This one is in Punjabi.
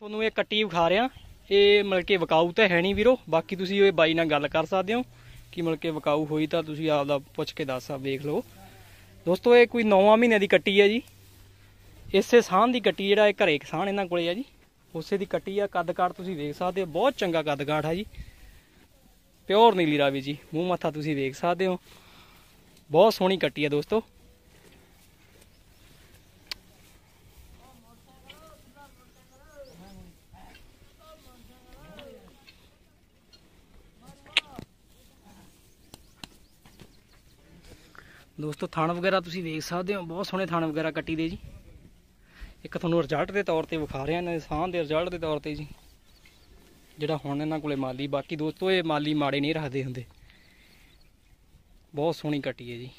ਤੁਹਾਨੂੰ ਇਹ ਕੱਟੀ ਵਿਖਾ ਰਿਹਾ। ਇਹ ਮਤਲਬ ਕਿ ਵਿਕਾਊ ਤਾਂ ਹੈ ਨਹੀਂ ਵੀਰੋ। ਬਾਕੀ ਤੁਸੀਂ ਇਹ ਬਾਈ ਨਾਲ ਗੱਲ ਕਰ ਸਕਦੇ ਹੋ ਕਿ ਮਤਲਬ ਕਿ ਵਿਕਾਊ ਹੋਈ ਤਾਂ ਤੁਸੀਂ ਆਪਦਾ ਪੁੱਛ ਕੇ ਦੱਸ ਆ ਵੇਖ ਲਓ। ਦੋਸਤੋ, ਇਹ ਕੋਈ 9 ਮਹੀਨੇ ਦੀ ਕੱਟੀ ਹੈ ਜੀ। ਇਸੇ ਸਾਹ ਦੀ ਕੱਟੀ ਜਿਹੜਾ ਇਹ ਘਰੇ ਕਿਸਾਨ ਇਹਨਾਂ ਕੋਲੇ ਆ ਜੀ। ਉਸੇ ਦੀ ਕੱਟੀ ਆ। ਕੱਦ ਕਾਠ ਤੁਸੀਂ ਵੇਖ ਸਕਦੇ ਹੋ। ਬਹੁਤ ਚੰਗਾ ਕੱਦਕਾਠ ਆ ਜੀ। ਪਿਓਰ ਨੀਲੀ ਰਾਵੀ ਜੀ। ਮੂੰਹ ਮੱਥਾ ਤੁਸੀਂ ਵੇਖ ਸਕਦੇ ਹੋ। ਬਹੁਤ ਸੋਹਣੀ ਕੱਟੀ ਆ ਦੋਸਤੋ। ਦੋਸਤੋ, ਥਣ ਵਗੈਰਾ ਤੁਸੀਂ ਵੇਖ ਸਕਦੇ ਹੋ। ਬਹੁਤ ਸੋਹਣੇ ਥਣ ਵਗੈਰਾ ਕੱਟੀ ਦੇ ਜੀ। ਇੱਕ ਤੁਹਾਨੂੰ ਰਿਜ਼ਲਟ ਦੇ ਤੌਰ ਤੇ ਵਿਖਾ ਰਿਹਾ, ਇਹਨਾਂ ਦੇ ਸਾਹ ਦੇ ਰਿਜ਼ਲਟ ਦੇ ਤੌਰ ਤੇ ਜੀ। ਜਿਹੜਾ ਹੁਣ ਇਹਨਾਂ ਕੋਲੇ ਮਾਲੀ, ਬਾਕੀ ਦੋਸਤੋ, ਇਹ ਮਾਲੀ ਮਾੜੇ ਨਹੀਂ ਰੱਖਦੇ ਹੁੰਦੇ। ਬਹੁਤ ਸੋਹਣੀ ਕੱਟੀ ਹੈ ਜੀ।